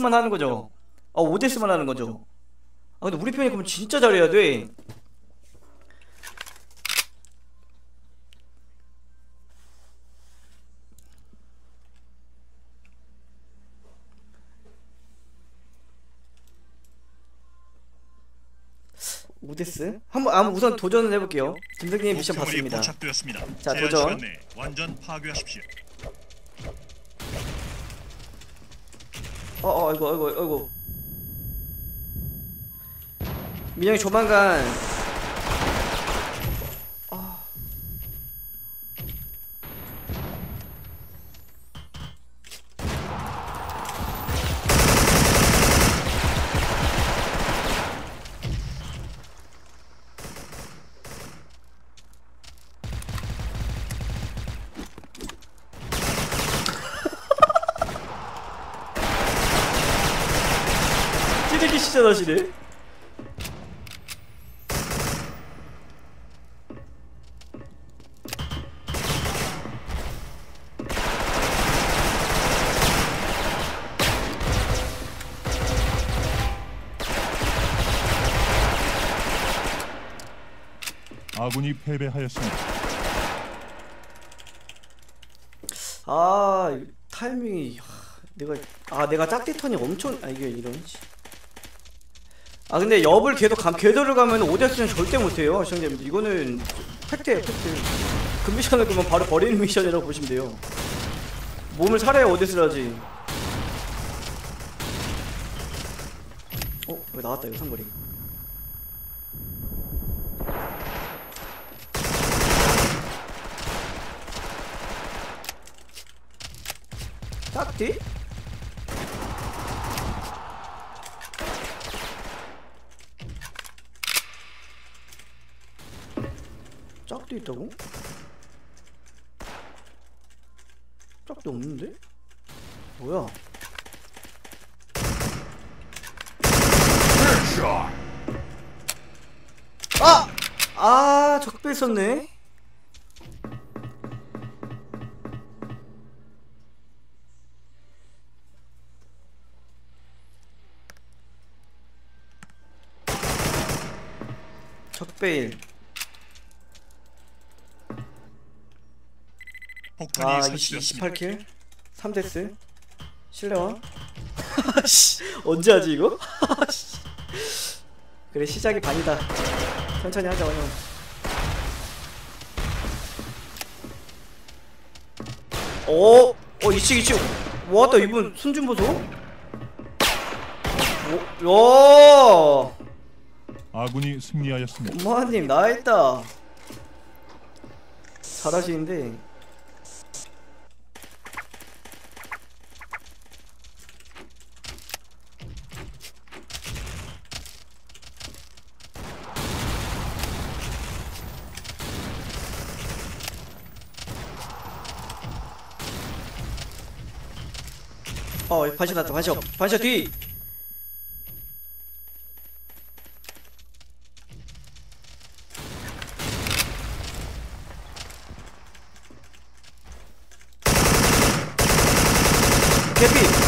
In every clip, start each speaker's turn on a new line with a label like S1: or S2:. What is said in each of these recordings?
S1: 오데스만 하는 거죠. 아 오데스만 하는 거죠. 아 근데 우리 편이 그러면 진짜 잘해야 돼. 오데스? 한번 한번 우선 도전을 해볼게요. 김덕님 미션 받습니다. 자, 도전.
S2: 완전 파괴하십시오.
S1: 어, 어, 아이고, 아이고, 아이고. 민영이 조만간. 하시네.
S3: 아군이 패배하였습니다.
S1: 아이 타이밍이 하, 내가 아 내가 짝대 턴이 엄청 아 이게 이런 씨. 아 근데 엽을 계속 감 궤도를 가면 오데스는 절대 못해요 시청자님들 이거는 팩트예요 팩트 그 미션을 그러면 바로 버리는 미션이라고 보시면 돼요 몸을 살아야 오데스를 하지 어? 왜 나왔다 이거 상거리 짝띠? 짝도 있다고? 짝도 없는데? 뭐야? 아! 아, 적배 썼네. 적배일.
S2: 폭탄이
S1: 아, 20,
S2: 설치되었습니다.
S1: 28킬. 3데스. 실내화. 씨, 언제 하지 이거? 씨. 그래 시작이 반이다. 천천히 하자 형. 어, 어 이치 이치. 와나 이분 순준 보소. 오, 야,
S3: 아군이 승리하였습니다.
S1: 엄마님 나있다. 잘하시는데. 어, 반샷 났다, 반샷, 반샷 뒤. 개피.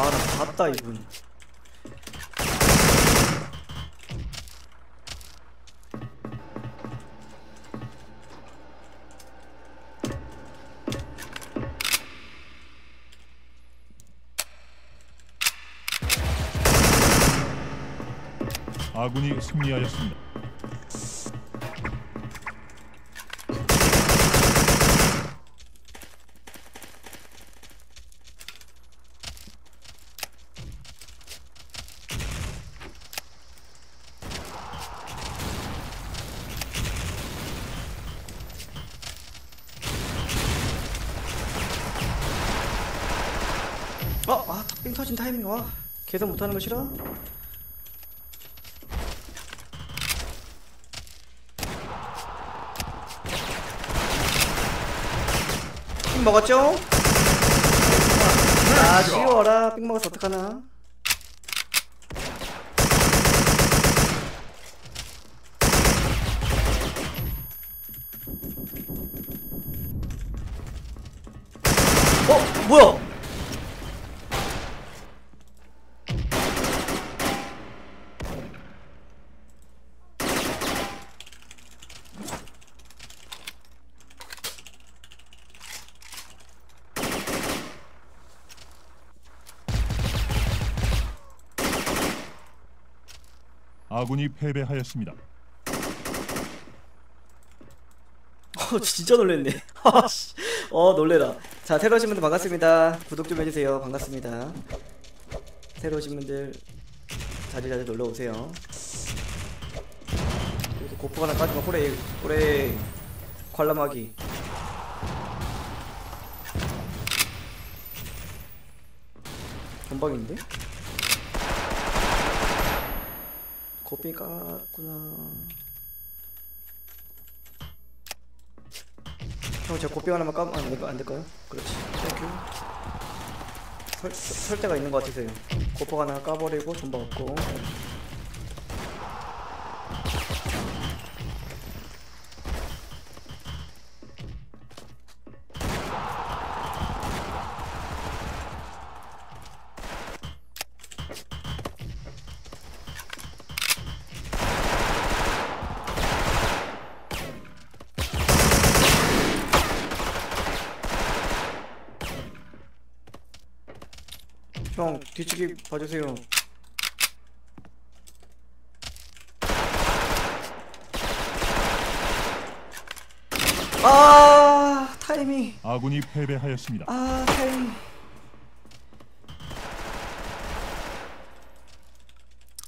S1: 아, 나 봤다 이분.
S3: 아군이 승리하였습니다.
S1: 어, 아, 삥 터진 타이밍 와 계산 못하는 거 싫어? 먹었죠? 아 쉬워라. 삥 먹어서 어떡하나 어 뭐야
S3: 아군이 패배하였습니다.
S1: 어, 진짜 놀랬네. 아씨. 어, 놀래라. 자, 새로 오신 분들 반갑습니다. 구독 좀 해주세요. 반갑습니다. 새로 오신 분들 자리 놀러 오세요. 여기서 고프 하나 까지마. 호래, 호래. 관람하기. 전방인데? 고삐 깠구나. 형, 제가 고삐 하나만 까면 안, 안 될까요? 그렇지. Thank you. 설, 설 데가 있는 것 같아서요. 고삐 하나 까버리고 존버 없고. 형, 뒤치기 봐주세요. 아, 타이밍.
S3: 아군이 패배하였습니다.
S1: 아, 타이밍.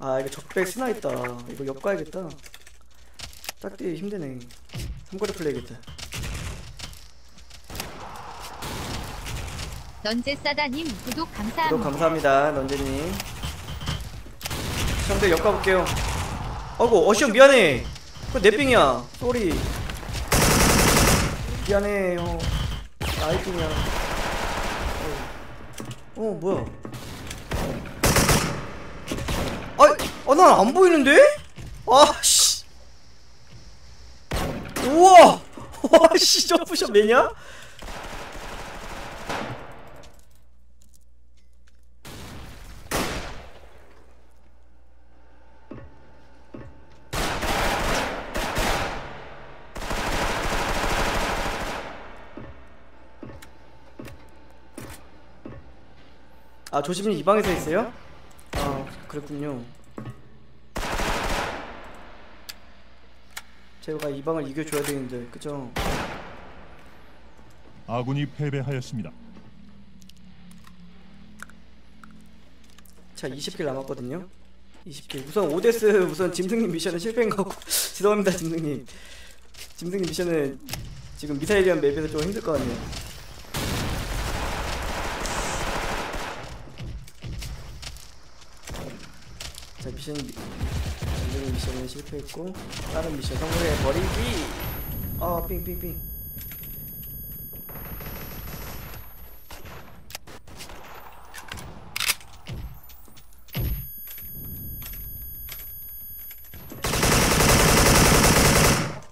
S1: 아, 이거 적백 스나 있다. 이거 옆 가야겠다. 짝띠 힘드네. 삼거리 플레이겠다.
S4: 넌제 싸다님 구독 감사합니다.
S1: 구독 감사합니다, 넌제님. 형들 역 가볼게요. 아이고, 어시형 미안해. 그거 내 빙이야. 쏘리. 미안해, 형. 나이 빙이야. 어, 어 뭐야. 아이, 아, 난 안 보이는데? 아, 씨. 우와! 와, 씨, 점프샷 매냐? 아 조심히 이 방에서 있어요? 아 그렇군요. 제가 이 방을 이겨줘야 되는데 그죠?
S3: 아군이 패배하였습니다.
S1: 자 20킬 남았거든요. 20킬. 우선 오데스 우선 짐승님 미션은 실패인 거고 죄송합니다 짐승님. 짐승님 미션은 지금 미사일이란 맵에서 좀 힘들 것 같네요. 미션 짐승님 미션은 실패했고 다른 미션 성공해 버리기. 아 삥삥삥.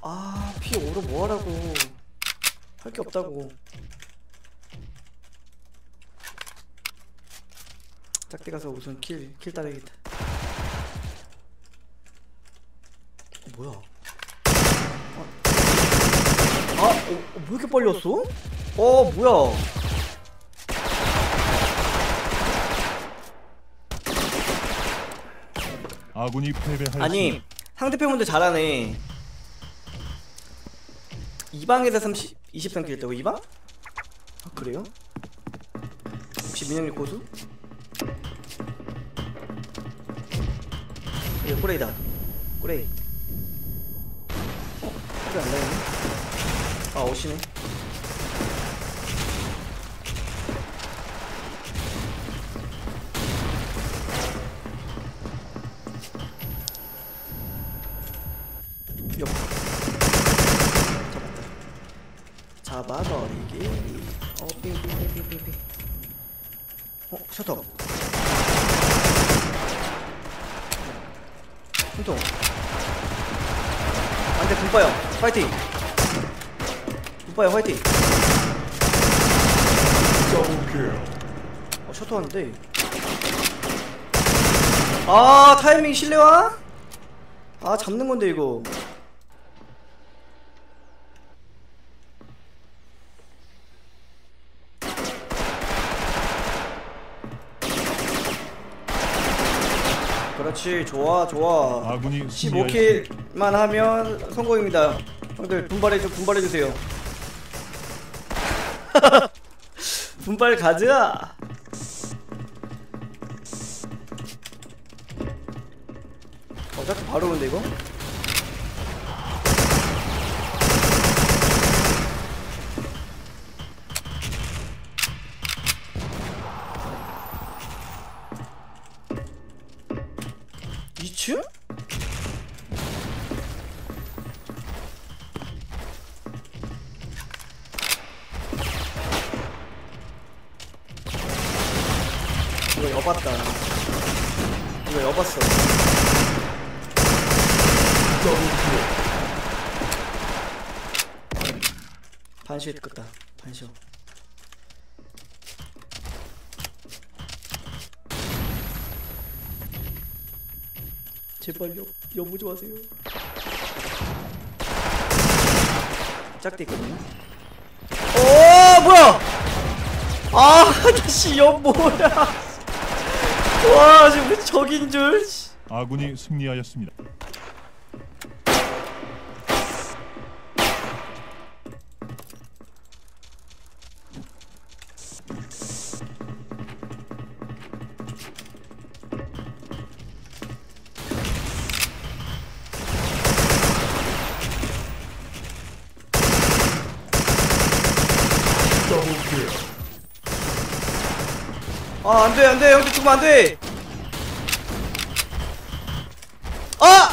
S1: 아, 피 오로 뭐하라고. 할 게 없다고. 짝대 가서 우선 kill, kill 따내겠다. 어, 뭐야? 아, 아 어, 어, 왜 이렇게 빨리 왔어? 어, 뭐야?
S3: 아군이.
S1: 아니, 상대편분들 잘하네. 이 방에서 30, 23kill 했다고 이 방? 아 그래요? 혹시 민영이 고수? 이거 꾸레이다 꾸레이 어? 이거 안 나오네 아 오시네. 옆. 잡았다 잡아버리기. 어 삐삐삐삐삐 어 셔터. 한통 안돼 군빠요. 파이팅. 분빠요 파이팅. 어 셔터 왔는데. 아 타이밍 실례와? 아 잡는 건데 이거. 그렇지 좋아 좋아.
S3: 아군이 승리하였습니다.
S1: 15킬만 하면 성공입니다. 형들 분발해줘 분발해주세요 분발 가자 어차피 바로 오는데 이거? 이거 여봤어. 반시에 끄다. 반시오. 제발요 여보지 마세요. 짝대 있거든요. 오 뭐야? 아 다시 여 뭐야 와 지금 적인 줄 씨.
S3: 아군이 승리하였습니다.
S1: 아 안돼 안돼 형들 죽으면 안돼 아!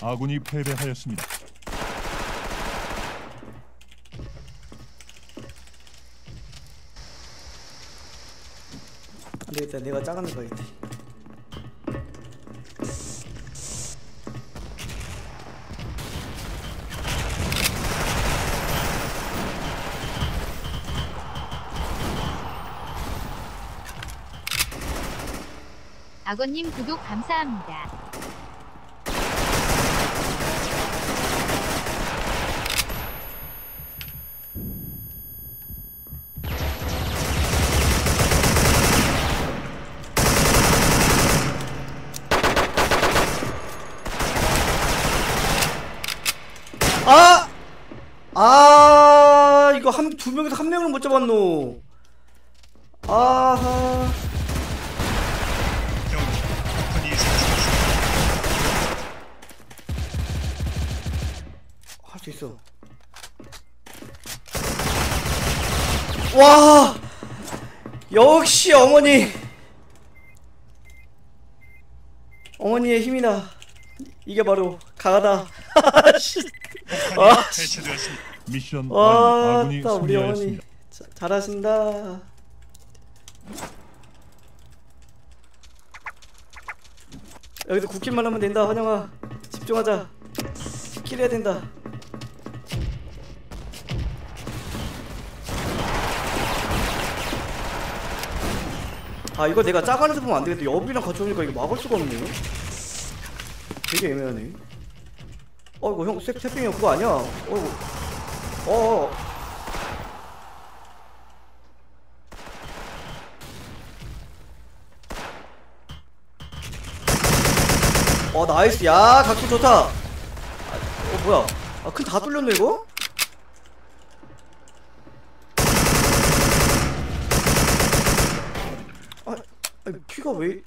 S3: 아군이 패배하였습니다.
S1: 안되겠다 내가 작은 거 가야지
S4: 악어님 구독 감사합니다.
S1: 아! 아 이거 한 두 명에서 한 명을 못 잡았노 아하. 할 수 있어 와 역시 어머니 어머니의 힘이다 이게 바로 강하다 씨.
S2: 폭탄이
S1: 아,
S2: 해체되었습니다.
S3: 미션
S1: 와,
S3: 완료. 아군이
S1: 따 우리 어머니
S3: 승리하였습니다.
S1: 자, 잘하신다. 여기서 굳기만 하면 된다, 환영아. 집중하자. 킬해야 된다. 아 이거 내가 짜가면서 보면 안 되겠다. 여비랑 같이 오니까 이거 막을 수가 없네. 되게 애매하네. 어 이거 형 새, 새삥이 형 그거 아니야? 어 이거 어. 어 나이스. 야 각도 좋다. 아, 어 뭐야? 아큰다 뚫렸네 이거? 아 아니, 키가 왜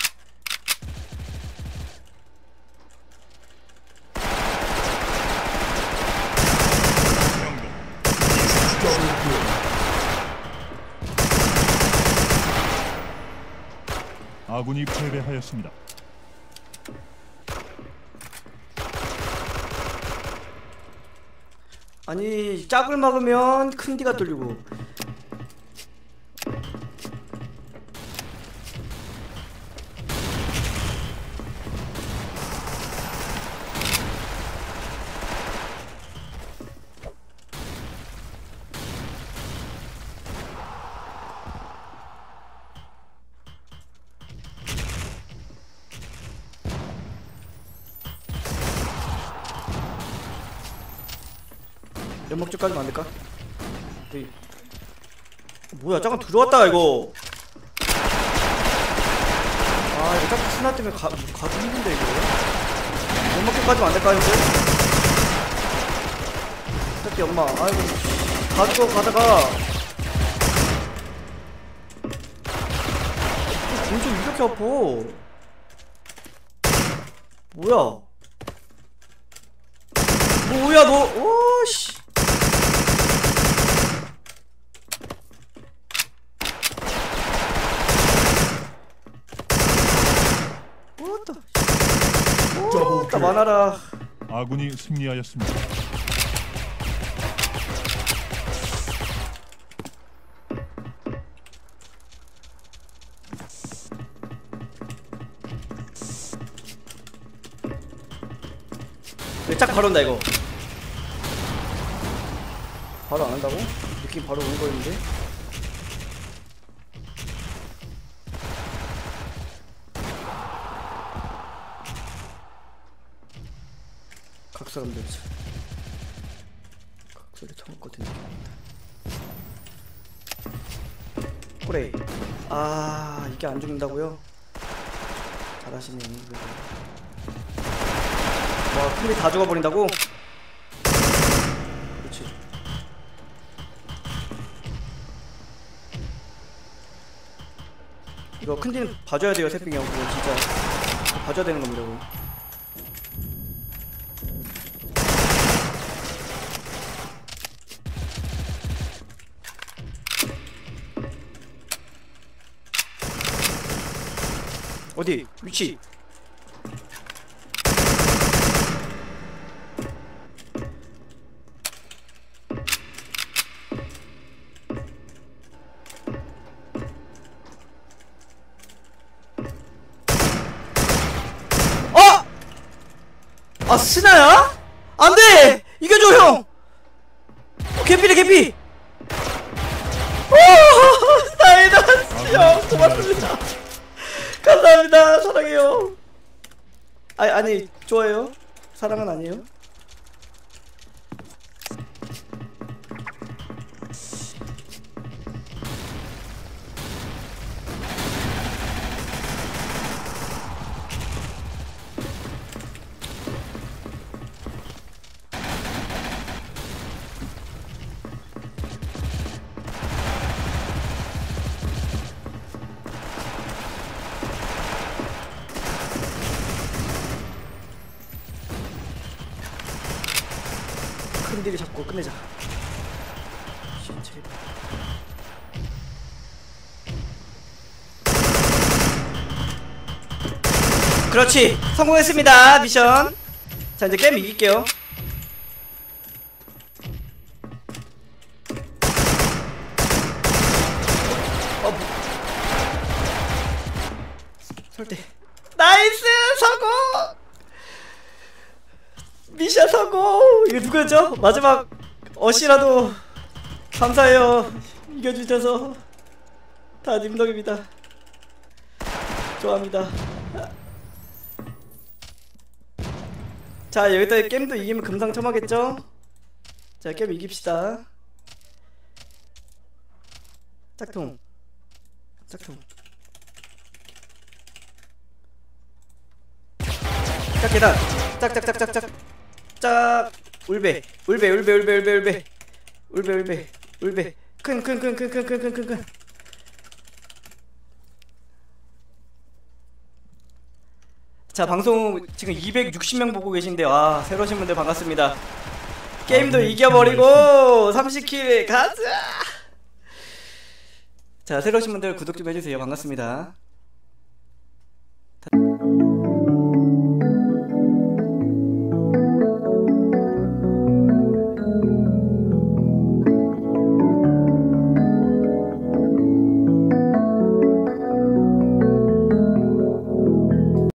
S3: 아군이 패배하였습니다.
S1: 아니 짝을 막으면 큰 디가 뚫리고 연막줄까지 만들까? 네. 뭐야 잠깐 들어왔다 이거. 아 이거 잠깐 스나 때문에 가, 가기 힘든데 이거. 연막줄까지 만들까 형들? 새끼 엄마. 아이고. 가지고 가다가. 엄청 이렇게 아파. 뭐야? 뭐야 너? 오씨 뭐다 뭐다 많아라
S3: 아군이 승리하였습니다.
S1: 짝 바로 온다 이거 바로 안 한다고? 느낌 바로 온 거였는데 사람들 각소리 느낌입니다 그래 아 이게 안 죽는다고요? 잘하시네. 와, 큰일 다 죽어버린다고? 그렇지. 이거 큰딜 봐줘야 돼요, 태핑이 형. 그거 진짜. 봐줘야 되는 겁니다, 그거. 어디? 위치? 어! 아 스나야? 안 돼! 이겨줘 형! 어, 개피래 개피! 오! 다행이다 형 고맙습니다 감사합니다. 사랑해요. 아니 아니 좋아요? 사랑은 아니에요 큰딜이 잡고 끝내자. 그렇지. 성공했습니다. 미션. 자 이제 게임 이길게요. 어, 뭐. 설대. 나이스! 성공 미션 성공 이거 누구였죠? 마지막 어시라도 감사해요. 이겨주셔서. 다 님 덕입니다. 좋아합니다. 자 여기다 게임도 이기면 금상첨화겠죠? 자 게임 이깁시다. 짝퉁. 짝퉁. 짝 계단. 짝짝짝짝짝 짝 울베 울베 울베 울베 울베 울베. 울베 울베 울베. 큰 큰 큰 큰 큰 큰 큰 큰큰. 자 방송 지금 260명 보고 계신데 와 새로 오신 분들 반갑습니다. 게임도 이겨버리고 30킬 가자! 자 새로 오신 분들 구독 좀 해주세요. 반갑습니다